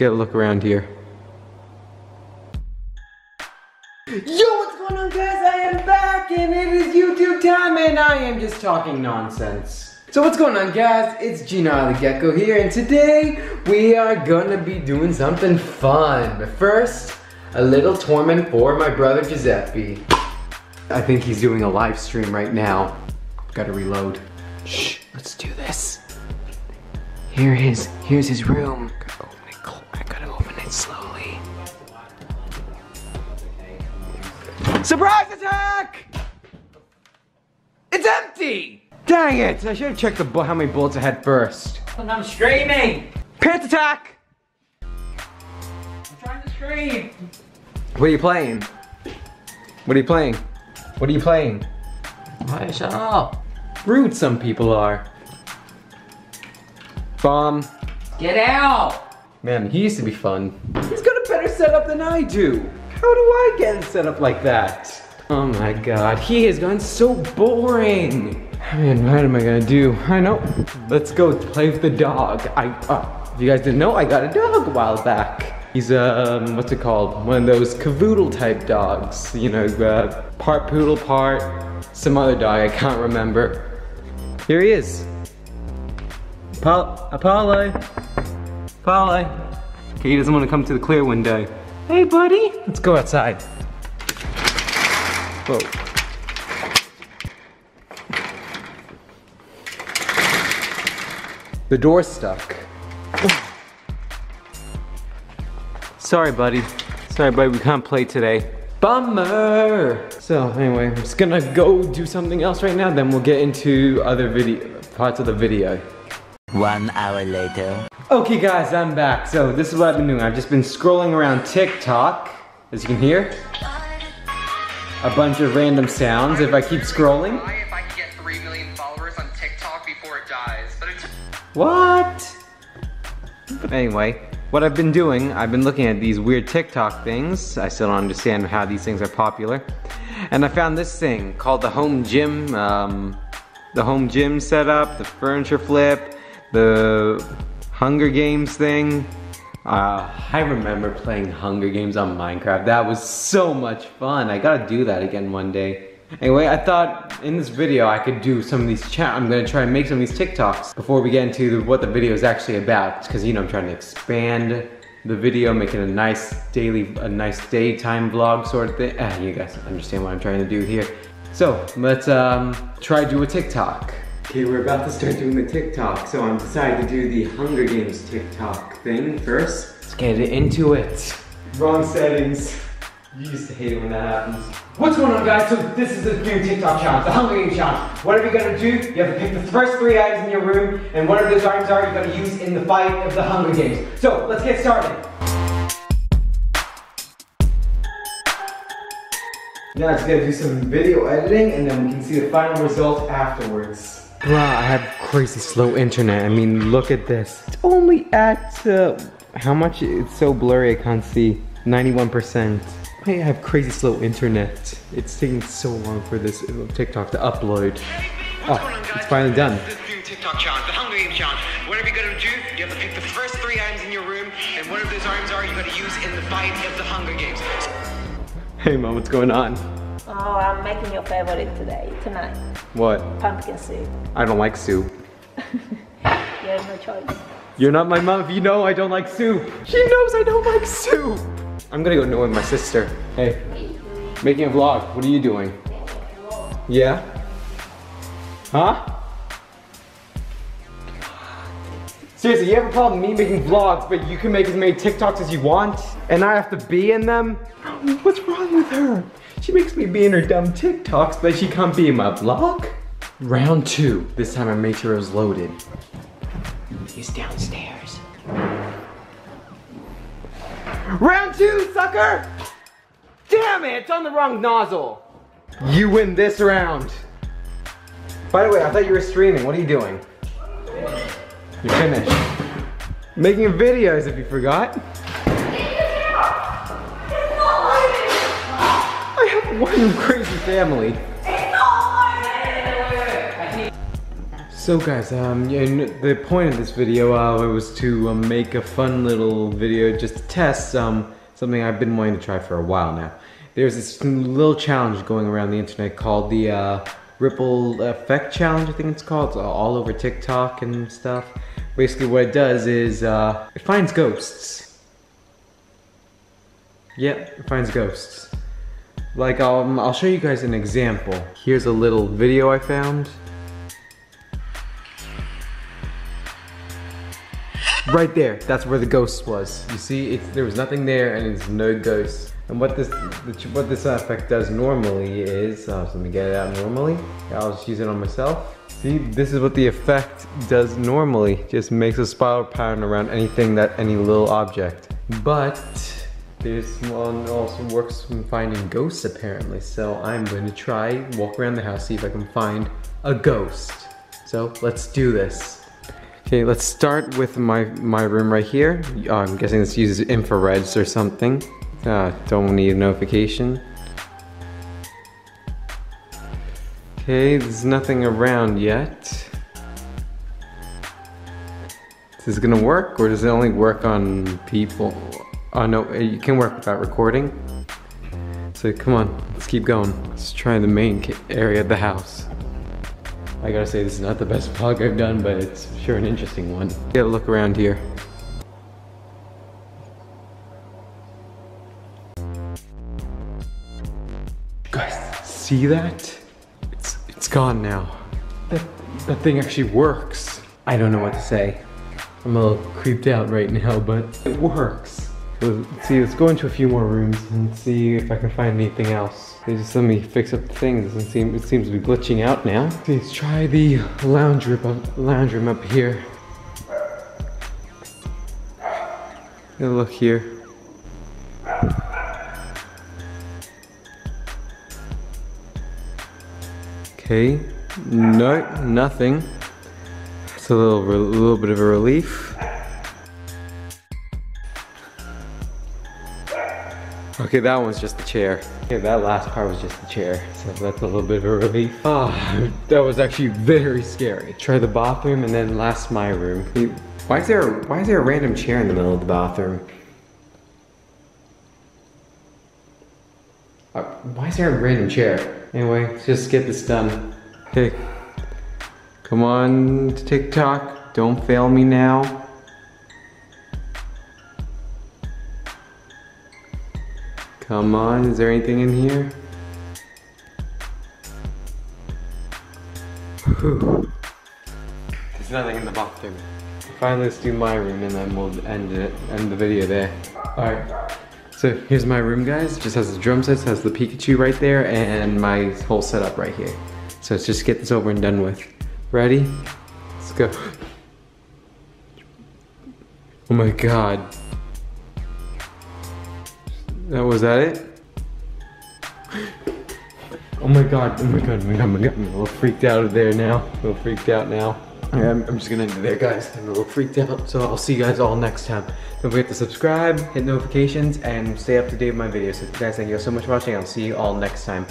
Get a look around here. Yo, what's going on guys? I am back and it is YouTube time and I am just talking nonsense. So what's going on guys? It's Gina the Gecko here and today we are gonna be doing something fun. But first, a little torment for my brother Giuseppe. I think he's doing a live stream right now. Gotta reload. Shh, let's do this. Here is, here's his room. Surprise attack! It's empty! Dang it, I should have checked the how many bullets I had first. And I'm screaming! Pants attack! I'm trying to scream! What are you playing? What are you playing? What are you playing? Why, shut up! Rude some people are. Bomb. Get out! Man, he used to be fun. He's got a better setup than I do. How do I get set up like that? Oh my god, he has gone so boring. Man, what am I gonna do? I know. Let's go play with the dog. I, uh, if you guys didn't know, I got a dog a while back. He's, um, what's it called? One of those cavoodle type dogs. You know, uh, part poodle, part some other dog, I can't remember. Here he is. Apollo, Apollo, Apollo. Okay, he doesn't want to come to the clear window. Hey, buddy. Let's go outside. Whoa. The door's stuck. Sorry, buddy. Sorry, buddy, we can't play today. Bummer! So, anyway, I'm just gonna go do something else right now, then we'll get into other video parts of the video. One hour later. Okay guys, I'm back. So this is what I've been doing. I've just been scrolling around TikTok, as you can hear. A bunch of random sounds if I keep scrolling. if I get 3 million followers on TikTok before it dies, but it What? But anyway, what I've been doing, I've been looking at these weird TikTok things. I still don't understand how these things are popular. And I found this thing called the home gym, um, the home gym setup, the furniture flip, the Hunger Games thing. Uh, I remember playing Hunger Games on Minecraft. That was so much fun. I gotta do that again one day. Anyway, I thought in this video I could do some of these chat. I'm gonna try and make some of these TikToks before we get into what the video is actually about. Because you know I'm trying to expand the video, make it a nice daily, a nice daytime vlog sort of thing. Ah, you guys understand what I'm trying to do here. So let's um, try do a TikTok. Okay, we're about to start doing the TikTok, so I'm decided to do the Hunger Games TikTok thing first. Let's get into it. Wrong settings. You used to hate it when that happens. What's going on guys? So this is the new TikTok challenge, the Hunger Games challenge. Whatever you're gonna do, you have to pick the first three items in your room, and whatever those items are, you're gonna use in the fight of the Hunger Games. So let's get started. Now I just gotta do some video editing and then we can see the final result afterwards. Bruh, I have crazy slow internet. I mean, look at this. It's only at, uh, how much? It's so blurry I can't see. 91%. I have crazy slow internet. It's taking so long for this TikTok to upload. Oh, it's finally done. TikTok challenge, the Hunger Games challenge. Whatever you're gonna do, you have to pick the first three items in your room, and whatever those items are, you gotta use in the fight of the Hunger Games. Hey mom, what's going on? Oh, I'm making your favorite today, tonight. What? Pumpkin soup. I don't like soup. You have no choice. You're not my mom you know I don't like soup. She knows I don't like soup. I'm gonna go annoy my sister. Hey, making a vlog. What are you doing? Yeah? Huh? Seriously, you have a problem with me making vlogs, but you can make as many TikToks as you want, and I have to be in them? What's wrong with her? She makes me be in her dumb TikToks, but she can't be in my vlog? Round two. This time I made sure it was loaded. He's downstairs. Round two, sucker! Damn it, it's on the wrong nozzle. You win this round. By the way, I thought you were streaming. What are you doing? You're finished. Making videos if you forgot. One crazy family. So guys, um, the point of this video uh, was to um, make a fun little video just to test um, something I've been wanting to try for a while now. There's this little challenge going around the internet called the uh, Ripple Effect Challenge, I think it's called. It's all over TikTok and stuff. Basically what it does is uh, it finds ghosts. Yep, it finds ghosts. Like, um, I'll show you guys an example. Here's a little video I found. Right there, that's where the ghost was. You see, there was nothing there and it's no ghost. And what this what this effect does normally is, uh, so let me get it out normally. I'll just use it on myself. See, this is what the effect does normally. Just makes a spiral pattern around anything that, any little object. But, this one also works from finding ghosts apparently. So I'm going to try, walk around the house, see if I can find a ghost. So let's do this. Okay, let's start with my, my room right here. Uh, I'm guessing this uses infrareds or something. Uh, don't need a notification. Okay, there's nothing around yet. Is this gonna work or does it only work on people? Oh no, eh, you can work without recording. So come on, let's keep going. Let's try the main area of the house. I gotta say, this is not the best vlog I've done, but it's sure an interesting one. Get a look around here. Guys, see that? It's it's gone now. That that thing actually works. I don't know what to say. I'm a little creeped out right now, but it works. Let's see, let's go into a few more rooms and see if I can find anything else. They just let me fix up the thing. It doesn't seem, it seems to be glitching out now. Let's try the lounge room up, lounge room up here. look here. Okay, no, nothing. It's a little, a little bit of a relief. Okay, that one's just the chair. Okay, that last part was just the chair, so that's a little bit of a relief. Oh, that was actually very scary. Try the bathroom and then last my room. Why is there why is there a random chair in the middle of the bathroom? Uh, why is there a random chair? Anyway, let's just get this done. Okay, come on to TikTok, don't fail me now. Come on, is there anything in here? Whew. There's nothing in the bathroom. Finally, let's do my room and then we'll end it, end the video there. Alright, so here's my room guys. It just has the drum sets, has the Pikachu right there, and my whole setup right here. So let's just get this over and done with. Ready? Let's go. Oh my god. That was that it? Oh my god, oh my god, oh my god, oh my god, I'm a little freaked out of there now. A little freaked out now. Yeah, I'm, I'm just gonna end it there, guys. I'm a little freaked out, so I'll see you guys all next time. Don't forget to subscribe, hit notifications, and stay up to date with my videos. So guys, thank you so much for watching. I'll see you all next time.